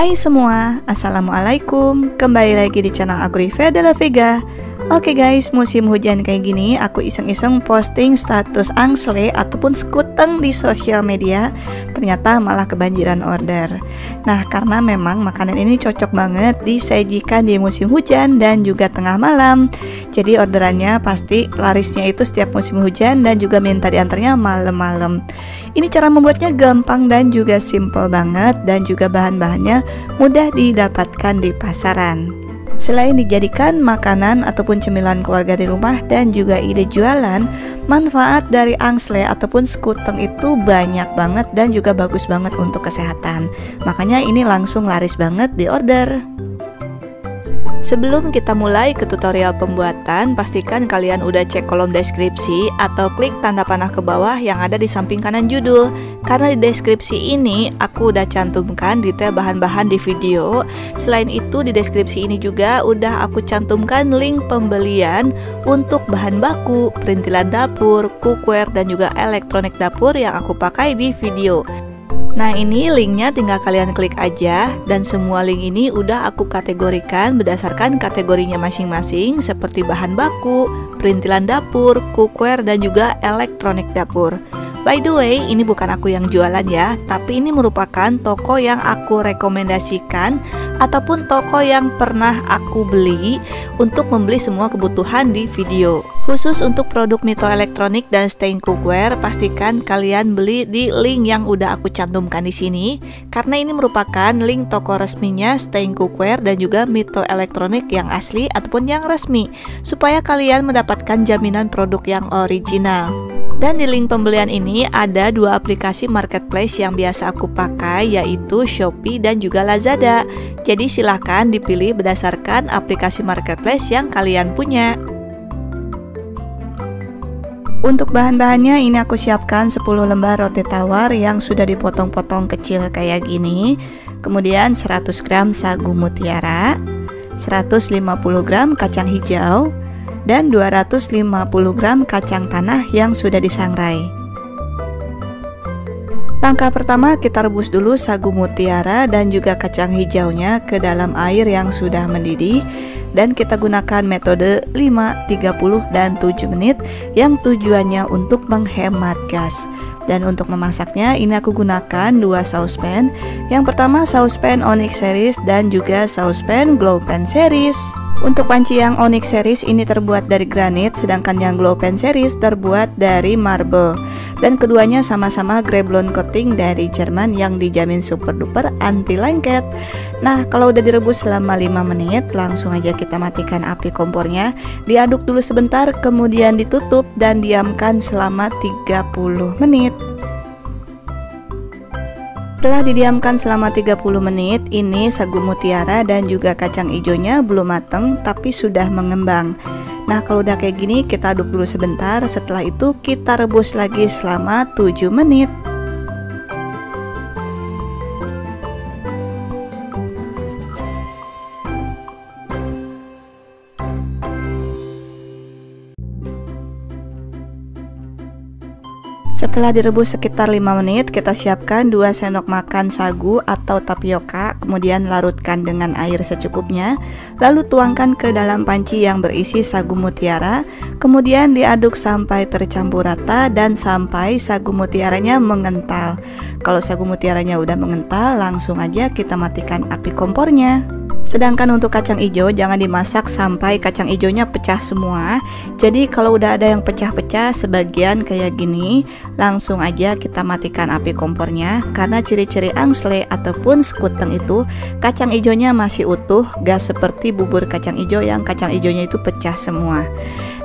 Hai semua, Assalamualaikum. Kembali lagi di channel aku Rive Della Vega Oke guys, musim hujan kayak gini aku iseng-iseng posting status angsle ataupun skuteng di sosial media. Ternyata malah kebanjiran order. Nah karena memang makanan ini cocok banget disajikan di musim hujan dan juga tengah malam. Jadi orderannya pasti larisnya itu setiap musim hujan dan juga minta diantarnya malam-malam. Ini cara membuatnya gampang dan juga simple banget dan juga bahan-bahannya mudah didapatkan di pasaran Selain dijadikan makanan ataupun cemilan keluarga di rumah dan juga ide jualan, manfaat dari angsle ataupun skuteng itu banyak banget dan juga bagus banget untuk kesehatan. Makanya ini langsung laris banget di order. Sebelum kita mulai ke tutorial pembuatan, pastikan kalian udah cek kolom deskripsi atau klik tanda panah ke bawah yang ada di samping kanan judul. Karena di deskripsi ini aku udah cantumkan detail bahan-bahan di video. Selain itu di deskripsi ini juga udah aku cantumkan link pembelian untuk bahan baku, perintilan dapur, cookware dan juga elektronik dapur yang aku pakai di video. Nah ini linknya tinggal kalian klik aja dan semua link ini udah aku kategorikan berdasarkan kategorinya masing-masing seperti bahan baku, perintilan dapur, cookware dan juga elektronik dapur. By the way, ini bukan aku yang jualan ya, tapi ini merupakan toko yang aku rekomendasikan ataupun toko yang pernah aku beli untuk membeli semua kebutuhan di video. Khusus untuk produk Mito Elektronik dan Stain Cookware, pastikan kalian beli di link yang udah aku cantumkan di sini karena ini merupakan link toko resminya Stain Cookware dan juga Mito Elektronik yang asli ataupun yang resmi supaya kalian mendapatkan jaminan produk yang original. Dan di link pembelian ini ada dua aplikasi marketplace yang biasa aku pakai yaitu Shopee dan juga Lazada. Jadi silahkan dipilih berdasarkan aplikasi marketplace yang kalian punya. Untuk bahan-bahannya ini aku siapkan 10 lembar roti tawar yang sudah dipotong-potong kecil kayak gini. Kemudian 100 gram sagu mutiara, 150 gram kacang hijau, dan 250 gram kacang tanah yang sudah disangrai. Langkah pertama kita rebus dulu sagu mutiara dan juga kacang hijaunya ke dalam air yang sudah mendidih dan kita gunakan metode 5, 30 dan 7 menit yang tujuannya untuk menghemat gas. Dan untuk memasaknya ini aku gunakan dua saucepan. Yang pertama saucepan Onyx series dan juga saucepan Glow Pan series. Untuk panci yang Onyx series ini terbuat dari granit, sedangkan yang Glow Pen series terbuat dari marble. Dan keduanya sama-sama Greblon coating dari Jerman yang dijamin super duper anti lengket. Nah, kalau udah direbus selama 5 menit, langsung aja kita matikan api kompornya. Diaduk dulu sebentar, kemudian ditutup dan diamkan selama 30 menit. Setelah didiamkan selama 30 menit, ini sagu mutiara dan juga kacang hijaunya belum matang tapi sudah mengembang. Nah, kalau udah kayak gini, kita aduk dulu sebentar. Setelah itu, kita rebus lagi selama 7 menit. Setelah direbus sekitar 5 menit, kita siapkan 2 sendok makan sagu atau tapioka, kemudian larutkan dengan air secukupnya, lalu tuangkan ke dalam panci yang berisi sagu mutiara, kemudian diaduk sampai tercampur rata dan sampai sagu mutiaranya mengental. Kalau sagu mutiaranya udah mengental, langsung aja kita matikan api kompornya. Sedangkan untuk kacang hijau jangan dimasak sampai kacang hijaunya pecah semua. Jadi kalau udah ada yang pecah-pecah sebagian kayak gini, langsung aja kita matikan api kompornya karena ciri-ciri angsle ataupun skuteng itu kacang hijaunya masih utuh, gak seperti bubur kacang hijau yang kacang hijaunya itu pecah semua.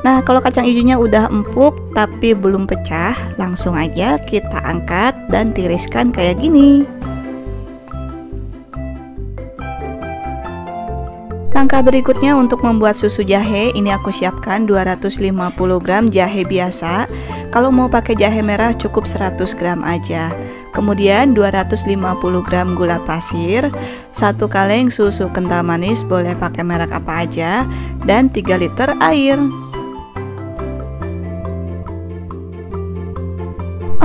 Nah, kalau kacang hijaunya udah empuk tapi belum pecah, langsung aja kita angkat dan tiriskan kayak gini. Langkah berikutnya untuk membuat susu jahe, ini aku siapkan 250 gram jahe biasa. Kalau mau pakai jahe merah cukup 100 gram aja. Kemudian 250 gram gula pasir, satu kaleng susu kental manis boleh pakai merek apa aja, dan 3 liter air.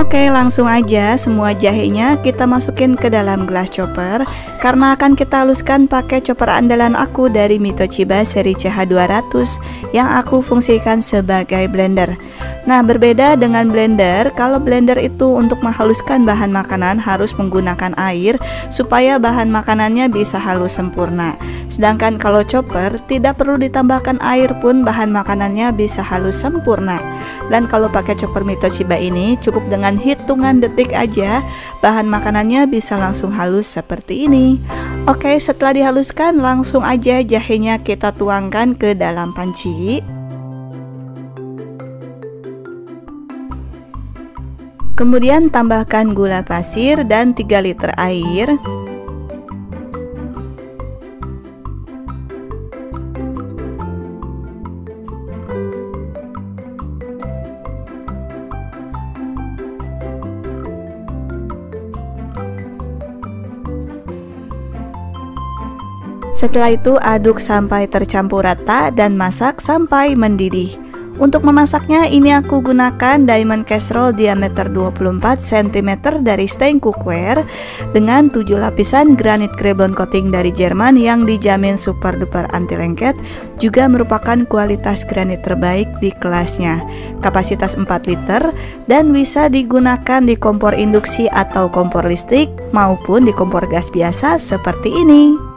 Oke langsung aja semua jahenya kita masukin ke dalam gelas chopper Karena akan kita haluskan pakai chopper andalan aku dari Mitochiba seri CH200 Yang aku fungsikan sebagai blender. Nah berbeda dengan blender Kalau blender itu untuk menghaluskan bahan makanan harus menggunakan air Supaya bahan makanannya bisa halus sempurna. Sedangkan kalau chopper tidak perlu ditambahkan air pun bahan makanannya bisa halus sempurna. Dan kalau pakai chopper Mitochiba ini cukup dengan hitungan detik aja bahan makanannya bisa langsung halus seperti ini. Oke, setelah dihaluskan langsung aja jahenya kita tuangkan ke dalam panci. Kemudian tambahkan gula pasir dan 3 liter air. Setelah itu aduk sampai tercampur rata dan masak sampai mendidih. Untuk memasaknya ini aku gunakan diamond casserole diameter 24 cm dari stain cookware dengan 7 lapisan granit carbon coating dari Jerman yang dijamin super duper anti lengket juga merupakan kualitas granit terbaik di kelasnya. Kapasitas 4 liter dan bisa digunakan di kompor induksi atau kompor listrik maupun di kompor gas biasa seperti ini.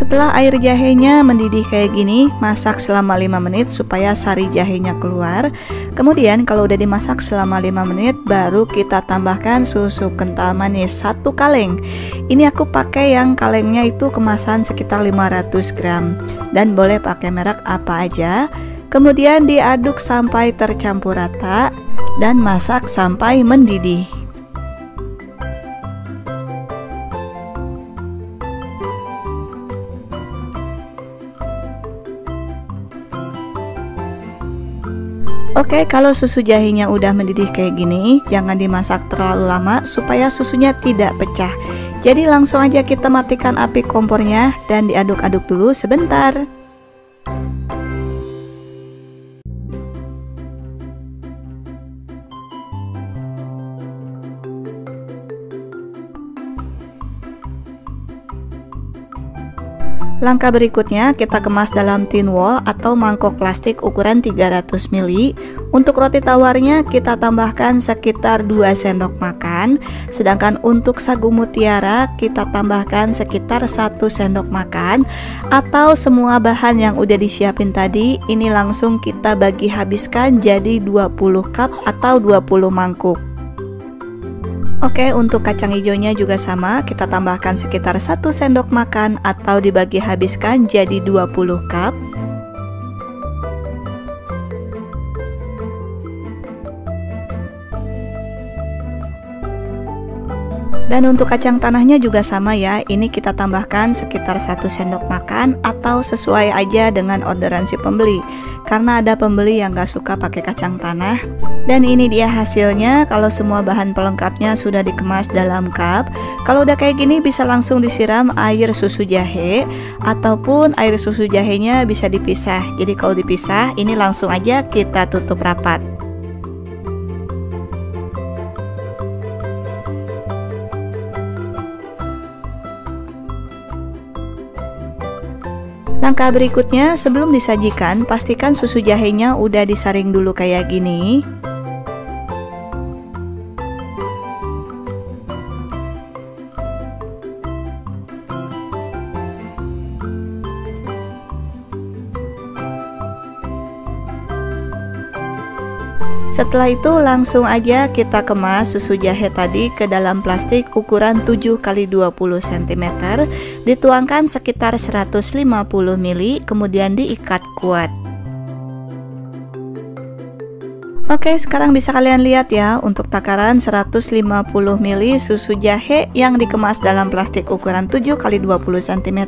Setelah air jahenya mendidih kayak gini, masak selama 5 menit supaya sari jahenya keluar. Kemudian kalau udah dimasak selama 5 menit, baru kita tambahkan susu kental manis satu kaleng. Ini aku pakai yang kalengnya itu kemasan sekitar 500 gram dan boleh pakai merek apa aja. Kemudian diaduk sampai tercampur rata dan masak sampai mendidih. Oke, kalau susu jahenya udah mendidih kayak gini, jangan dimasak terlalu lama supaya susunya tidak pecah. Jadi langsung aja kita matikan api kompornya dan diaduk-aduk dulu sebentar. Langkah berikutnya kita kemas dalam tin wall atau mangkok plastik ukuran 300 ml. Untuk roti tawarnya kita tambahkan sekitar 2 sendok makan, sedangkan untuk sagu mutiara kita tambahkan sekitar 1 sendok makan atau semua bahan yang udah disiapin tadi ini langsung kita bagi habiskan jadi 20 cup atau 20 mangkuk. Oke, untuk kacang hijaunya juga sama, kita tambahkan sekitar 1 sendok makan atau dibagi habiskan jadi 20 cup. Dan untuk kacang tanahnya juga sama ya, ini kita tambahkan sekitar 1 sendok makan atau sesuai aja dengan orderan si pembeli. Karena ada pembeli yang gak suka pakai kacang tanah. Dan ini dia hasilnya, kalau semua bahan pelengkapnya sudah dikemas dalam cup. Kalau udah kayak gini bisa langsung disiram air susu jahe ataupun air susu jahenya bisa dipisah. Jadi kalau dipisah, ini langsung aja kita tutup rapat. Langkah berikutnya, sebelum disajikan, pastikan susu jahenya udah disaring dulu kayak gini. Setelah itu langsung aja kita kemas susu jahe tadi ke dalam plastik ukuran 7 x 20 cm Dituangkan sekitar 150 ml kemudian diikat kuat Oke, sekarang bisa kalian lihat ya untuk takaran 150 ml susu jahe yang dikemas dalam plastik ukuran 7 x 20 cm.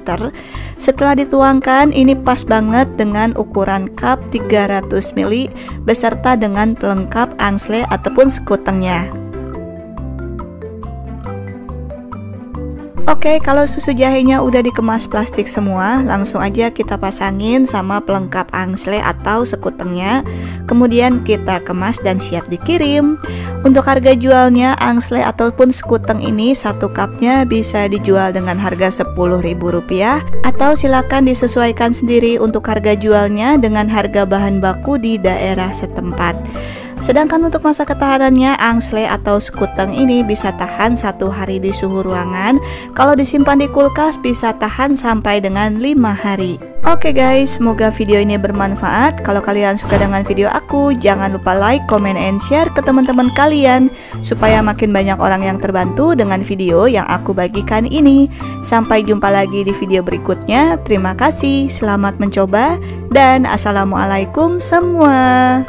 Setelah dituangkan, ini pas banget dengan ukuran cup 300 ml beserta dengan pelengkap angsle ataupun sekutengnya. Oke, kalau susu jahenya udah dikemas plastik semua, langsung aja kita pasangin sama pelengkap angsle atau sekutengnya. Kemudian kita kemas dan siap dikirim. Untuk harga jualnya angsle ataupun sekuteng ini satu cupnya bisa dijual dengan harga Rp10.000 atau silakan disesuaikan sendiri untuk harga jualnya dengan harga bahan baku di daerah setempat. Sedangkan untuk masa ketahanannya, angsle atau sekuteng ini bisa tahan satu hari di suhu ruangan. Kalau disimpan di kulkas bisa tahan sampai dengan lima hari. Oke okay guys, semoga video ini bermanfaat. Kalau kalian suka dengan video aku, jangan lupa like, comment, and share ke teman-teman kalian supaya makin banyak orang yang terbantu dengan video yang aku bagikan ini. Sampai jumpa lagi di video berikutnya. Terima kasih, selamat mencoba, dan assalamualaikum semua.